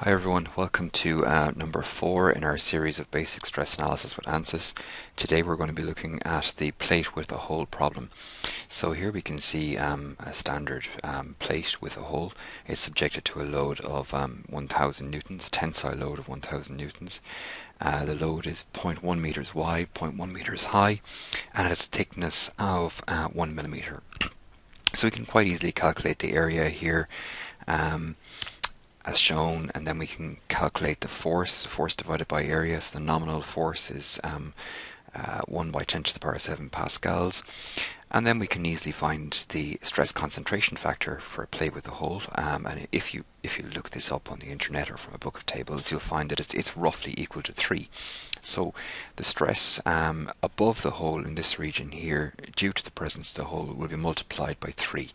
Hi everyone, welcome to uh, number four in our series of basic stress analysis with ANSYS. Today we're going to be looking at the plate with a hole problem. So here we can see um, a standard um, plate with a hole. It's subjected to a load of um, 1000 newtons, a tensile load of 1000 newtons. Uh, the load is 0.1 meters wide, 0.1 meters high, and it has a thickness of uh, 1 millimeter. So we can quite easily calculate the area here. Um, as shown and then we can calculate the force, force divided by area, so the nominal force is um, uh, 1 by 10 to the power 7 pascals and then we can easily find the stress concentration factor for a plate with a hole. Um, and if you if you look this up on the internet or from a book of tables you'll find that it's, it's roughly equal to 3 so the stress um, above the hole in this region here due to the presence of the hole will be multiplied by 3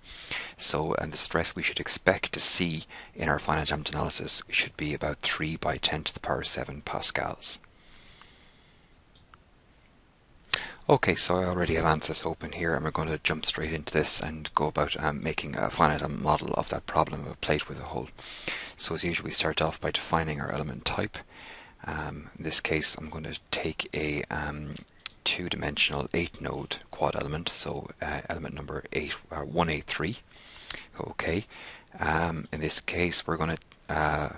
so and the stress we should expect to see in our finite element analysis should be about 3 by 10 to the power 7 pascals Okay, so I already have ANSYS open here and we're going to jump straight into this and go about um, making a finite model of that problem of a plate with a hole. So as usual we start off by defining our element type. Um, in this case I'm going to take a um, two-dimensional 8-node quad element, so uh, element number 8, uh, 183. Okay, um, in this case we're going to uh,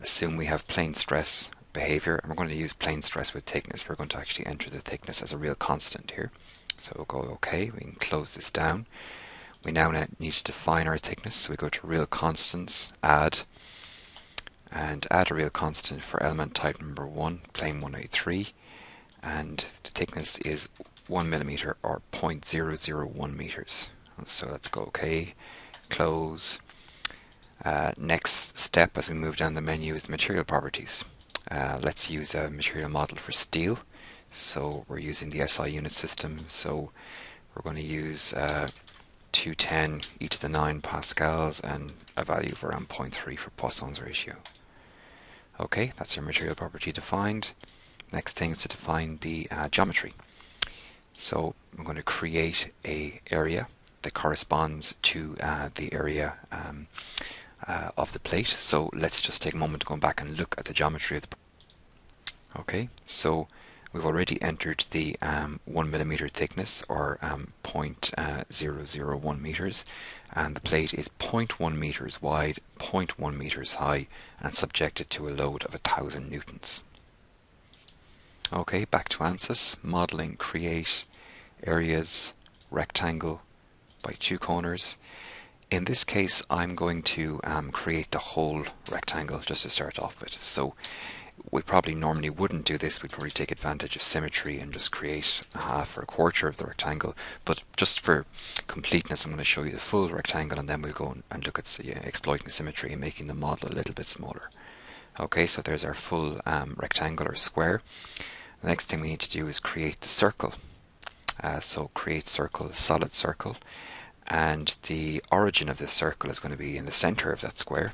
assume we have plane stress behavior and we're going to use plane stress with thickness. We're going to actually enter the thickness as a real constant here. So we'll go OK, we can close this down. We now need to define our thickness, so we go to real constants, add, and add a real constant for element type number 1, plane 183, and the thickness is 1 millimeter or 0.001 meters. So let's go OK, close. Uh, next step as we move down the menu is the material properties. Uh, let's use a material model for steel. So we're using the SI unit system. So we're going to use uh, 210 e to the 9 pascals and a value of around 0.3 for Poisson's ratio. Okay, that's our material property defined. Next thing is to define the uh, geometry. So I'm going to create a area that corresponds to uh, the area um, uh, of the plate. So let's just take a moment to go back and look at the geometry of the Okay, so we've already entered the um, 1 millimeter thickness or um, uh, 0.001 meters and the plate is 0.1 meters wide, 0.1 meters high and subjected to a load of 1000 newtons. Okay, back to ANSYS, modeling, create, areas, rectangle by two corners. In this case I'm going to um, create the whole rectangle just to start off with. So we probably normally wouldn't do this. We'd probably take advantage of symmetry and just create a half or a quarter of the rectangle. But just for completeness, I'm going to show you the full rectangle and then we'll go and look at yeah, exploiting symmetry and making the model a little bit smaller. Okay, so there's our full um, rectangle or square. The next thing we need to do is create the circle. Uh, so create circle, solid circle. And the origin of this circle is going to be in the center of that square.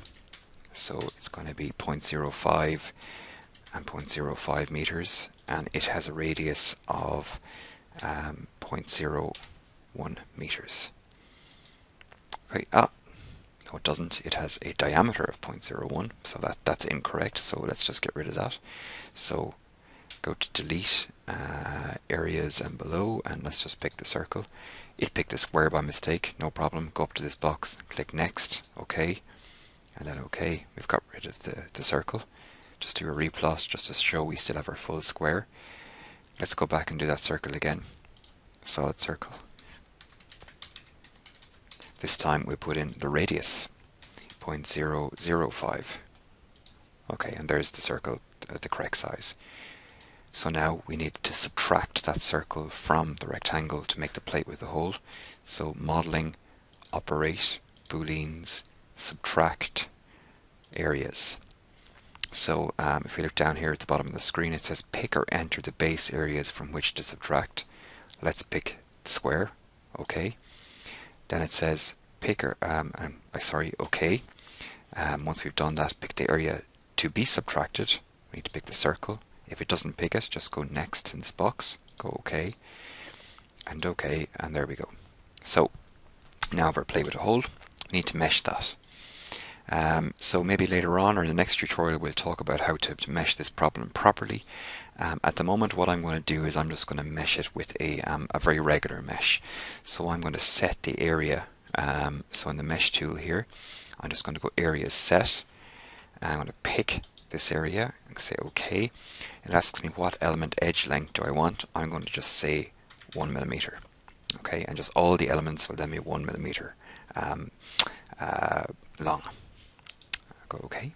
So it's going to be 0.05 and 0.05 meters and it has a radius of um, 0.01 meters. Okay, ah, no it doesn't. It has a diameter of 0.01 so that, that's incorrect so let's just get rid of that. So go to delete uh, areas and below and let's just pick the circle. It picked a square by mistake, no problem. Go up to this box, click next, OK, and then OK. We've got rid of the, the circle just do a replot just to show we still have our full square. Let's go back and do that circle again. Solid circle. This time we put in the radius, 0.005. Okay, and there's the circle at the correct size. So now we need to subtract that circle from the rectangle to make the plate with the hole. So modeling, operate, booleans, subtract, areas. So um, if we look down here at the bottom of the screen, it says pick or enter the base areas from which to subtract. Let's pick the square, okay. Then it says pick or, um, um, sorry, okay. Um, once we've done that, pick the area to be subtracted. We need to pick the circle. If it doesn't pick it, just go next in this box, go OK, and OK, and there we go. So now if our play with a hole, we need to mesh that. Um, so maybe later on or in the next tutorial we'll talk about how to, to mesh this problem properly. Um, at the moment what I'm going to do is I'm just going to mesh it with a, um, a very regular mesh. So I'm going to set the area, um, so in the mesh tool here, I'm just going to go area set, and I'm going to pick this area and say OK. It asks me what element edge length do I want. I'm going to just say one millimeter. Okay, and just all the elements will then be one millimeter um, uh, long. Go OK.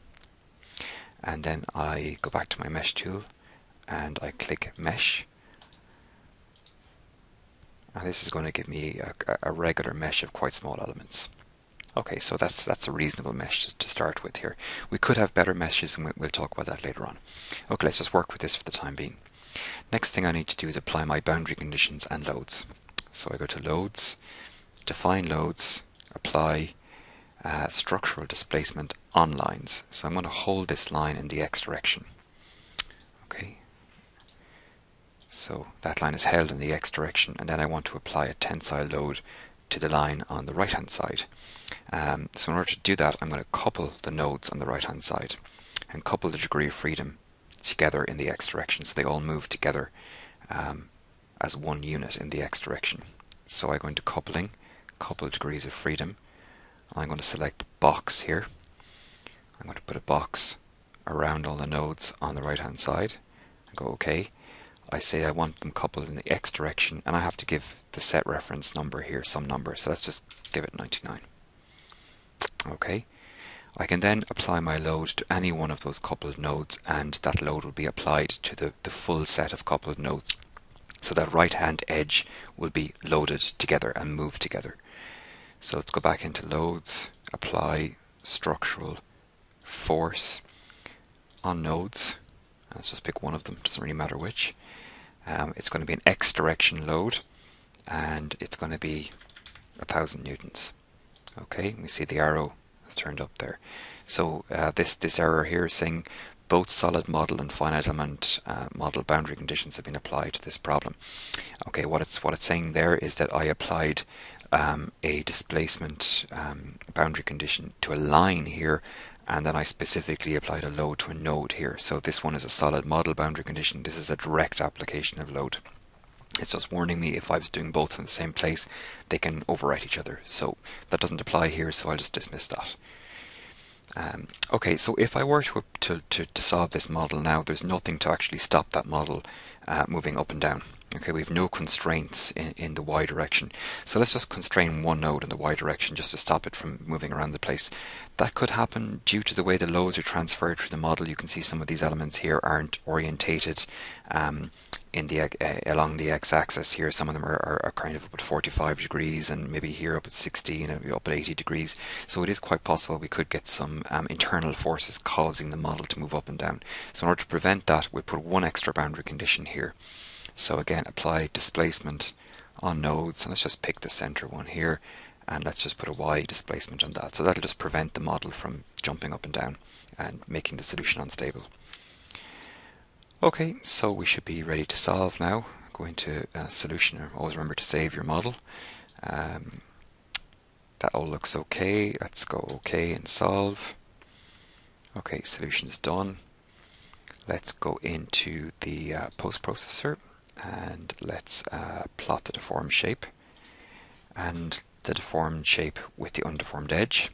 And then I go back to my mesh tool and I click mesh. And this is going to give me a, a regular mesh of quite small elements. Okay, so that's that's a reasonable mesh to, to start with here. We could have better meshes and we'll talk about that later on. Okay, let's just work with this for the time being. Next thing I need to do is apply my boundary conditions and loads. So I go to loads, define loads, apply uh, structural displacement on lines. So I'm going to hold this line in the x direction. Okay. So that line is held in the x direction and then I want to apply a tensile load to the line on the right hand side. Um, so in order to do that, I'm going to couple the nodes on the right hand side and couple the degree of freedom together in the x direction so they all move together um, as one unit in the x direction. So I go into coupling, couple degrees of freedom. I'm going to select box here. I'm going to put a box around all the nodes on the right hand side. And go OK. I say I want them coupled in the x direction and I have to give the set reference number here some number so let's just give it 99 okay. I can then apply my load to any one of those coupled nodes and that load will be applied to the, the full set of coupled nodes. So that right hand edge will be loaded together and moved together. So let's go back into loads apply structural force on nodes. Let's just pick one of them doesn't really matter which. Um, it's going to be an x direction load and it's going to be a thousand newtons. Okay we see the arrow has turned up there. So uh, this this error here is saying both solid model and finite element uh, model boundary conditions have been applied to this problem. Okay what it's what it's saying there is that I applied um, a displacement um, boundary condition to a line here and then I specifically applied a load to a node here. So this one is a solid model boundary condition. This is a direct application of load. It's just warning me if I was doing both in the same place, they can overwrite each other. So that doesn't apply here, so I'll just dismiss that. Um, okay, so if I were to, to, to, solve this model now, there's nothing to actually stop that model uh, moving up and down. Okay, we have no constraints in, in the y direction. So let's just constrain one node in the y direction just to stop it from moving around the place. That could happen due to the way the loads are transferred through the model. You can see some of these elements here aren't orientated um, in the uh, along the x-axis here. Some of them are, are, are, kind of up at 45 degrees and maybe here up at 60 and up at 80 degrees. So it is quite possible we could get some um, internal forces causing the model to move up and down. So in order to prevent that, we put one extra boundary condition here. So again, apply displacement on nodes, and let's just pick the center one here, and let's just put a y displacement on that. So that'll just prevent the model from jumping up and down and making the solution unstable. Okay, so we should be ready to solve now. Go into uh, solution, always remember to save your model. Um, that all looks okay. Let's go OK and solve. Okay, solution is done. Let's go into the uh, post processor and let's uh, plot the deformed shape and the deformed shape with the undeformed edge.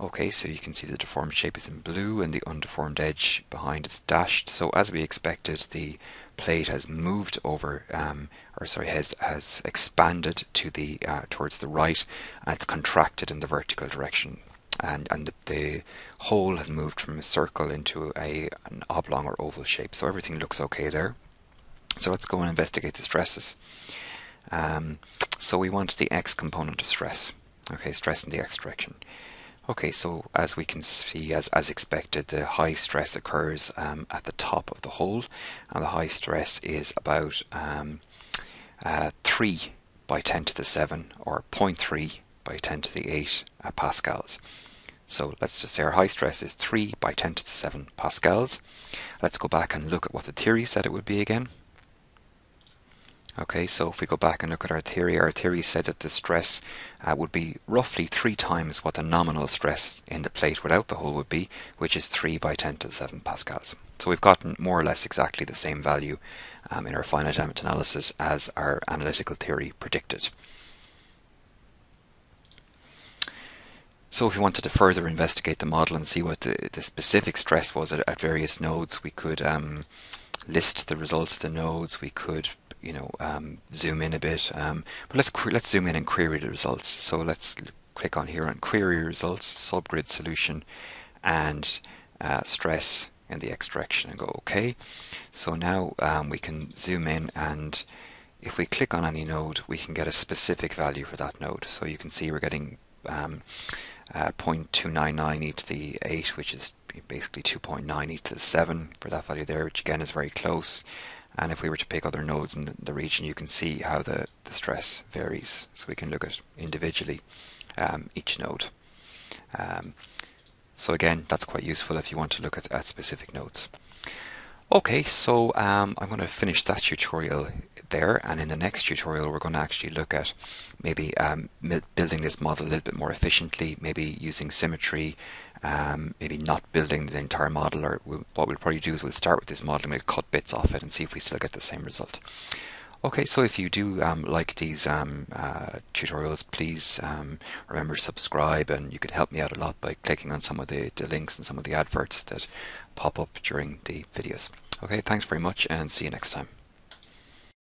Okay, so you can see the deformed shape is in blue and the undeformed edge behind is dashed. So as we expected, the plate has moved over, um, or sorry, has has expanded to the uh, towards the right, and it's contracted in the vertical direction. And and the, the hole has moved from a circle into a an oblong or oval shape. So everything looks okay there. So let's go and investigate the stresses. Um, so we want the x component of stress. Okay, stress in the x direction. Okay, so as we can see, as, as expected, the high stress occurs um, at the top of the hole, and the high stress is about um, uh, 3 by 10 to the 7, or 0.3 by 10 to the 8 uh, pascals. So let's just say our high stress is 3 by 10 to the 7 pascals. Let's go back and look at what the theory said it would be again. Okay, so if we go back and look at our theory, our theory said that the stress uh, would be roughly three times what the nominal stress in the plate without the hole would be, which is 3 by 10 to the 7 pascals. So we've gotten more or less exactly the same value um, in our finite element analysis as our analytical theory predicted. So if we wanted to further investigate the model and see what the, the specific stress was at, at various nodes, we could um, list the results of the nodes, we could you know um, zoom in a bit um, but let's let's zoom in and query the results. So let's click on here on query results subgrid solution and uh, stress in the x direction and go OK so now um, we can zoom in and if we click on any node we can get a specific value for that node. So you can see we're getting um, uh, 0.299 e to the 8 which is basically 2.9 e to the 7 for that value there which again is very close and if we were to pick other nodes in the region, you can see how the, the stress varies. So we can look at individually um, each node. Um, so again, that's quite useful if you want to look at, at specific nodes. Okay, so um, I'm going to finish that tutorial there and in the next tutorial we're going to actually look at maybe um, building this model a little bit more efficiently, maybe using symmetry um, maybe not building the entire model or we'll, what we'll probably do is we'll start with this model and we'll cut bits off it and see if we still get the same result. Okay, so if you do um, like these um, uh, tutorials, please um, remember to subscribe and you can help me out a lot by clicking on some of the, the links and some of the adverts that pop up during the videos. Okay, thanks very much and see you next time.